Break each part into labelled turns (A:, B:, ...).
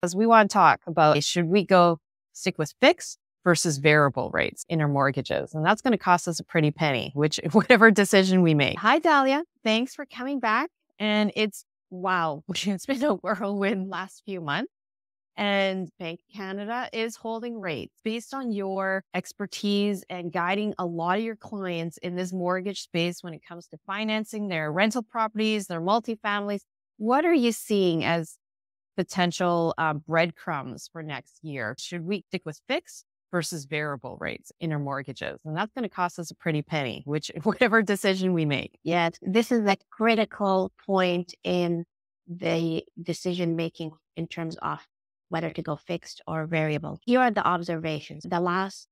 A: Because we want to talk about should we go stick with fixed versus variable rates in our mortgages. And that's going to cost us a pretty penny, which whatever decision we make. Hi, Dalia. Thanks for coming back. And it's wow, it's been a whirlwind last few months. And Bank Canada is holding rates based on your expertise and guiding a lot of your clients in this mortgage space when it comes to financing their rental properties, their multifamilies. What are you seeing as potential uh, breadcrumbs for next year? Should we stick with fixed versus variable rates in our mortgages? And that's going to cost us a pretty penny, which whatever decision we make.
B: Yeah, this is a critical point in the decision making in terms of whether to go fixed or variable. Here are the observations. The last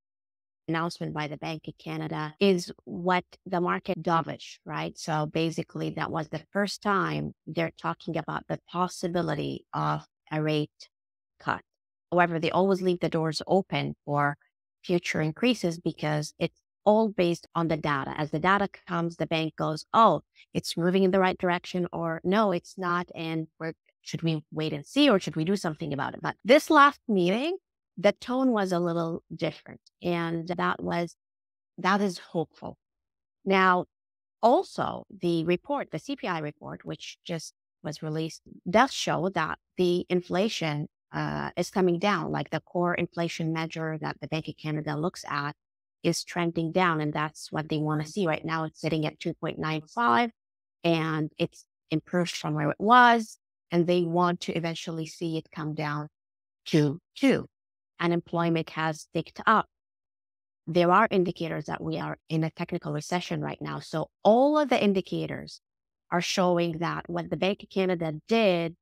B: announcement by the Bank of Canada is what the market dovish, right? So basically, that was the first time they're talking about the possibility of a rate cut. However, they always leave the doors open for future increases because it's all based on the data. As the data comes, the bank goes, oh, it's moving in the right direction, or no, it's not. And we're should we wait and see or should we do something about it? But this last meeting, the tone was a little different. And that was, that is hopeful. Now, also the report, the CPI report, which just was released, does show that the inflation uh, is coming down. Like the core inflation measure that the Bank of Canada looks at is trending down. And that's what they want to see right now. It's sitting at 2.95 and it's improved from where it was and they want to eventually see it come down to two. Unemployment has ticked up. There are indicators that we are in a technical recession right now. So all of the indicators are showing that what the Bank of Canada did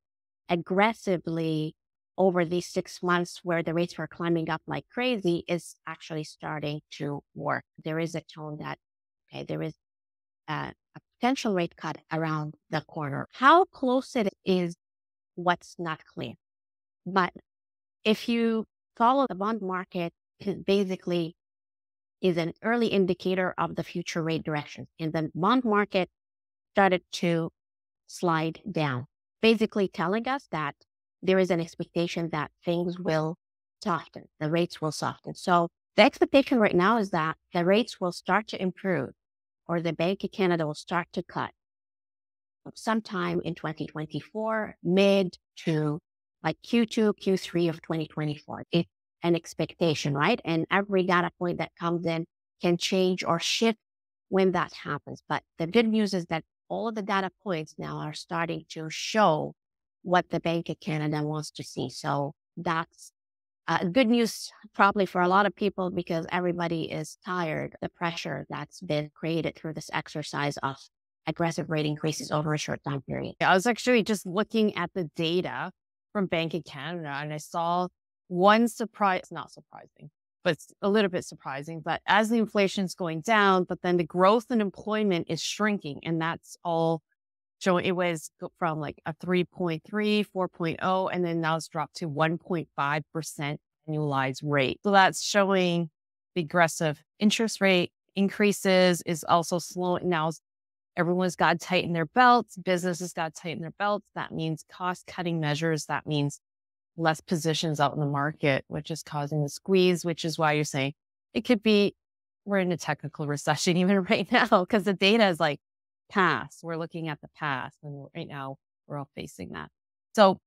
B: aggressively over these six months where the rates were climbing up like crazy is actually starting to work. There is a tone that, okay, there is a, a potential rate cut around the corner. How close it is, what's not clear. But if you follow the bond market, it basically is an early indicator of the future rate direction. And the bond market started to slide down, basically telling us that there is an expectation that things will soften, the rates will soften. So the expectation right now is that the rates will start to improve or the Bank of Canada will start to cut sometime in 2024, mid to like Q2, Q3 of 2024. It's an expectation, right? And every data point that comes in can change or shift when that happens. But the good news is that all of the data points now are starting to show what the Bank of Canada wants to see. So that's uh, good news probably for a lot of people because everybody is tired the pressure that's been created through this exercise of aggressive rate increases over a short time period.
A: I was actually just looking at the data from Bank of Canada and I saw one surprise, not surprising, but a little bit surprising. But as the inflation is going down, but then the growth in employment is shrinking, and that's all showing it was from like a 3.3, 4.0, and then now it's dropped to 1.5% annualized rate. So that's showing the aggressive interest rate increases is also slowing. Now everyone's got to tighten their belts, businesses got to tighten their belts. That means cost cutting measures. That means less positions out in the market, which is causing the squeeze, which is why you're saying it could be we're in a technical recession even right now because the data is like past. We're looking at the past, and right now we're all facing that. So,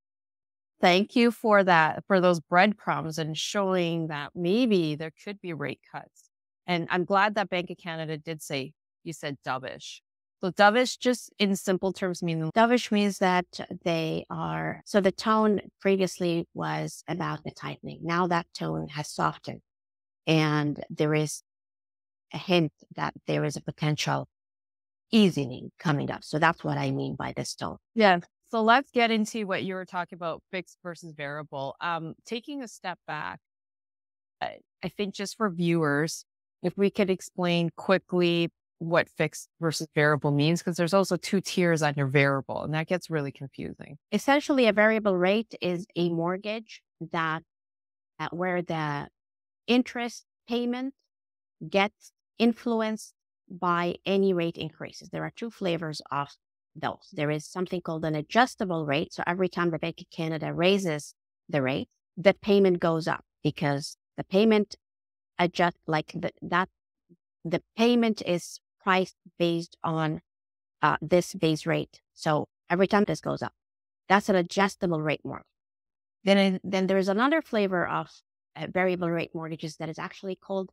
A: thank you for that, for those breadcrumbs and showing that maybe there could be rate cuts. And I'm glad that Bank of Canada did say, you said dovish. So dovish just in simple terms means
B: dovish means that they are so the tone previously was about the tightening. Now that tone has softened and there is a hint that there is a potential easing coming up. So that's what I mean by this tone.
A: Yeah. So let's get into what you were talking about fixed versus variable. Um, taking a step back, I think just for viewers, if we could explain quickly what fixed versus variable means, because there's also two tiers on your variable, and that gets really confusing.
B: Essentially, a variable rate is a mortgage that uh, where the interest payment gets influenced by any rate increases. There are two flavors of those. There is something called an adjustable rate. So every time the Bank of Canada raises the rate, the payment goes up because the payment adjust like the, that the payment is priced based on uh, this base rate. So every time this goes up, that's an adjustable rate mortgage. Then, then there's another flavor of uh, variable rate mortgages that is actually called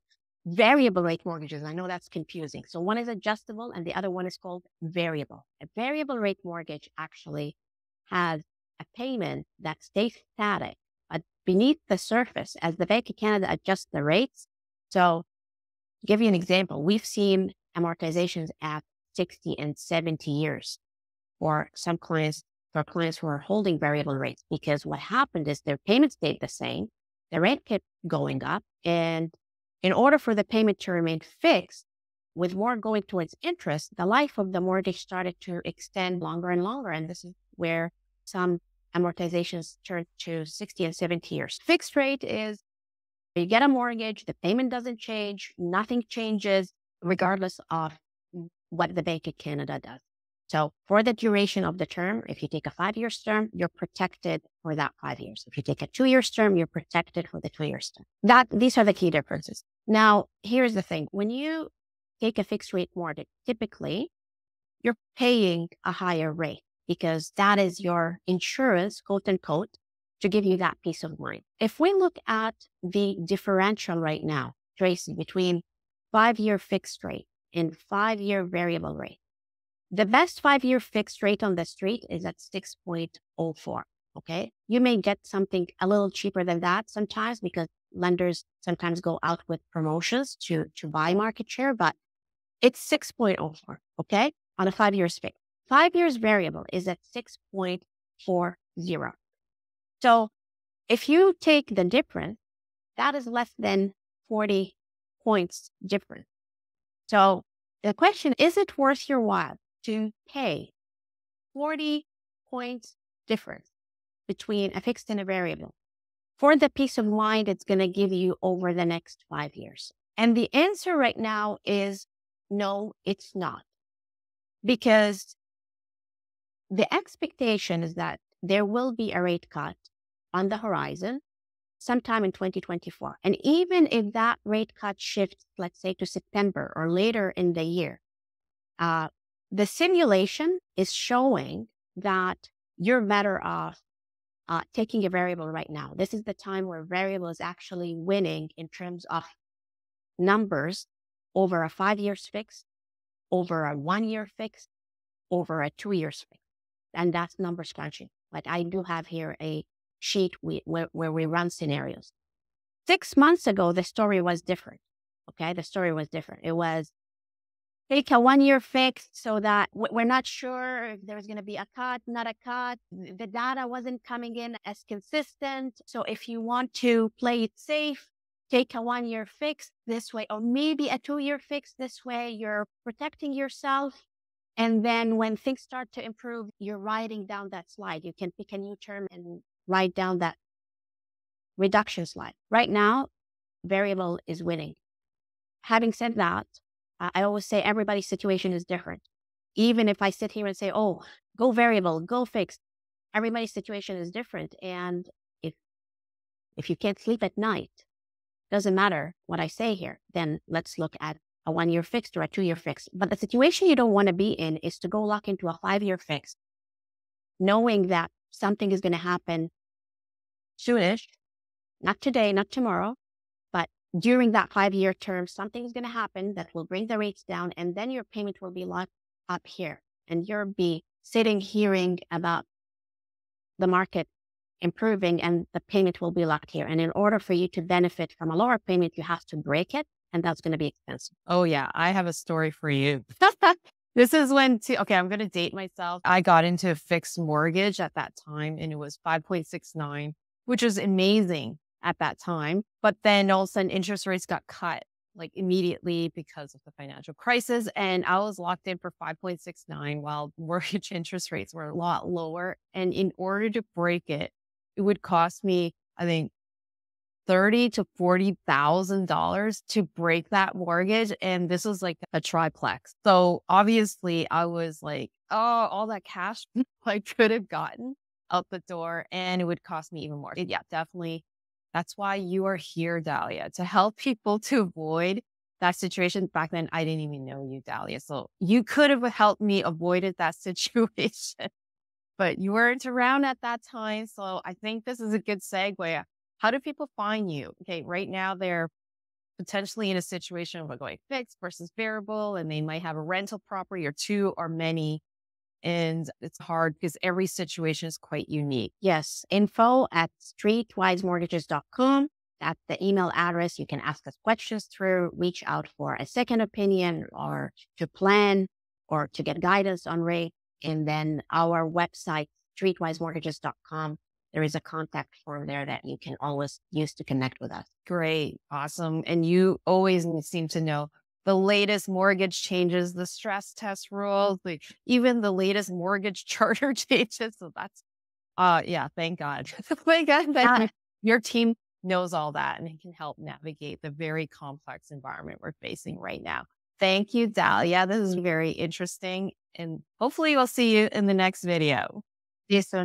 B: variable rate mortgages. I know that's confusing. So one is adjustable and the other one is called variable. A variable rate mortgage actually has a payment that stays static, but beneath the surface as the Bank of Canada adjusts the rates. So give you an example, we've seen amortizations at 60 and 70 years for some clients, for clients who are holding variable rates, because what happened is their payment stayed the same, the rate kept going up. And in order for the payment to remain fixed, with more going towards interest, the life of the mortgage started to extend longer and longer. And this is where some amortizations turn to 60 and 70 years. Fixed rate is you get a mortgage, the payment doesn't change, nothing changes, regardless of what the Bank of Canada does. So for the duration of the term, if you take a five years term, you're protected for that five years. If you take a two years term, you're protected for the two years term. That these are the key differences. Now, here's the thing. When you take a fixed rate mortgage, typically you're paying a higher rate because that is your insurance, quote unquote, to give you that peace of mind. If we look at the differential right now, Tracy, between five year fixed rate and five year variable rate, the best five year fixed rate on the street is at 6.04. Okay. You may get something a little cheaper than that sometimes because lenders sometimes go out with promotions to, to buy market share, but it's 6.04. Okay. On a five year fixed. Five years variable is at 6.40. So if you take the difference, that is less than 40 points difference. So the question, is it worth your while to pay 40 points difference between a fixed and a variable for the peace of mind it's going to give you over the next five years? And the answer right now is no, it's not. Because the expectation is that there will be a rate cut on the horizon sometime in 2024. And even if that rate cut shifts, let's say to September or later in the year, uh, the simulation is showing that you're better off uh, taking a variable right now. This is the time where variable is actually winning in terms of numbers over a five years fix, over a one year fix, over a two years fix and that's numbers crunching. But I do have here a sheet we, where, where we run scenarios. Six months ago, the story was different. Okay. The story was different. It was take a one year fix so that we're not sure if there's going to be a cut, not a cut. The data wasn't coming in as consistent. So if you want to play it safe, take a one year fix this way, or maybe a two year fix this way. You're protecting yourself and then when things start to improve, you're writing down that slide. You can pick a new term and write down that reduction slide. Right now, variable is winning. Having said that, I always say everybody's situation is different. Even if I sit here and say, oh, go variable, go fixed, everybody's situation is different. And if if you can't sleep at night, doesn't matter what I say here, then let's look at a one year fixed or a two year fixed. But the situation you don't want to be in is to go lock into a five year fixed, knowing that something is going to happen soonish, not today, not tomorrow, but during that five year term, something is going to happen that will bring the rates down. And then your payment will be locked up here. And you'll be sitting hearing about the market improving and the payment will be locked here. And in order for you to benefit from a lower payment, you have to break it and that's going to be expensive.
A: Oh, yeah. I have a story for you. this is when, to, okay, I'm going to date myself. I got into a fixed mortgage at that time and it was 5.69, which was amazing at that time. But then all of a sudden, interest rates got cut like immediately because of the financial crisis. And I was locked in for 5.69 while mortgage interest rates were a lot lower. And in order to break it, it would cost me, I think, thirty to forty thousand dollars to break that mortgage, and this was like a triplex. So obviously, I was like, "Oh, all that cash I could have gotten out the door and it would cost me even more. Yeah, definitely. That's why you are here, Dalia, to help people to avoid that situation. Back then, I didn't even know you, Dalia. So you could have helped me avoided that situation, but you weren't around at that time. So I think this is a good segue. How do people find you? Okay, right now they're potentially in a situation of a going fixed versus variable, and they might have a rental property or two or many. And it's hard because every situation is quite unique.
B: Yes. Info at streetwisemortgages.com. That's the email address. You can ask us questions through, reach out for a second opinion or to plan or to get guidance on rate. And then our website, streetwisemortgages.com, there is a contact form there that you can always use to connect with us.
A: Great. Awesome. And you always seem to know the latest mortgage changes, the stress test rules, the, even the latest mortgage charter changes. So that's, uh, yeah, thank God. thank God that your team knows all that and can help navigate the very complex environment we're facing right now. Thank you, Dalia. This is very interesting. And hopefully we'll see you in the next video.
B: See you soon.